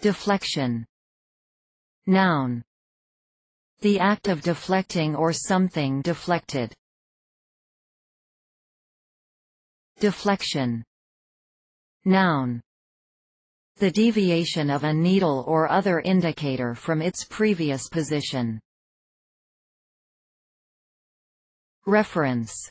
Deflection. Noun. The act of deflecting or something deflected. Deflection. Noun. The deviation of a needle or other indicator from its previous position. Reference